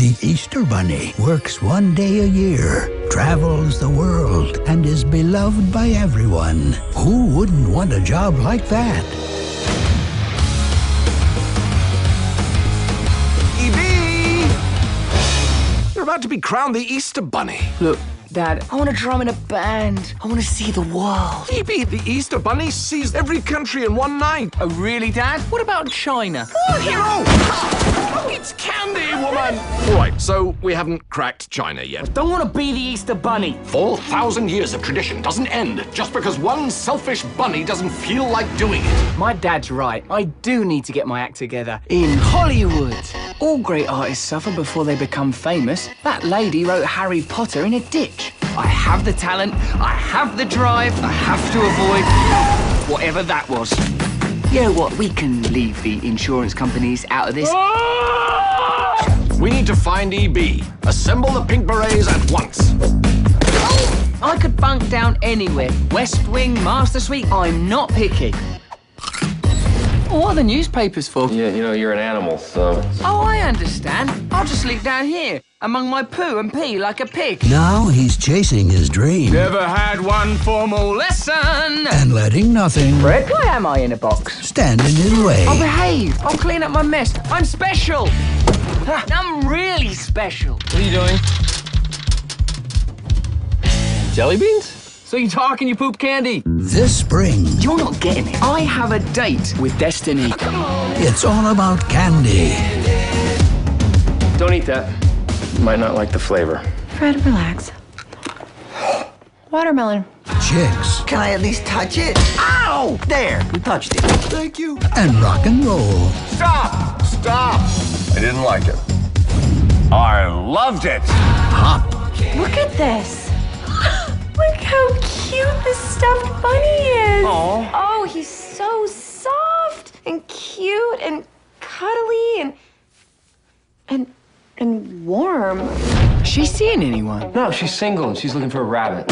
The Easter Bunny works one day a year, travels the world, and is beloved by everyone. Who wouldn't want a job like that? E.B. You're about to be crowned the Easter Bunny. Look, Dad, I want to drum in a band. I want to see the world. E.B., the Easter Bunny sees every country in one night. Oh, really, Dad? What about China? Oh, hero! Oh, It's candy, woman! All right, so we haven't cracked China yet. Don't want to be the Easter Bunny. 4,000 years of tradition doesn't end just because one selfish bunny doesn't feel like doing it. My dad's right. I do need to get my act together. In Hollywood. All great artists suffer before they become famous. That lady wrote Harry Potter in a ditch. I have the talent, I have the drive, I have to avoid whatever that was. You know what? We can leave the insurance companies out of this. We need to find EB. Assemble the pink berets at once. I could bunk down anywhere. West Wing, Master Suite. I'm not picky. What are the newspapers for? Yeah, you know, you're an animal, so. Oh, I understand. I'll just sleep down here, among my poo and pee like a pig. Now he's chasing his dream Never had one formal lesson. and letting nothing Fred, why am I in a box? stand in his way. I'll behave. I'll clean up my mess. I'm special. Ha, I'm really special. What are you doing? Jelly beans? So you talk and you poop candy. This spring, You're not getting it. I have a date with destiny. it's all about candy. Don't eat that. You might not like the flavor. Fred, relax. Watermelon. Chicks Can I at least touch it? Ow! There, you touched it. Thank you. and rock and roll. Stop! Stop! I didn't like it. I loved it. Hop Look at this. Stuffed bunny is. Aw. Oh, he's so soft and cute and cuddly and and and warm. Is she seeing anyone? No, she's single and she's looking for a rabbit.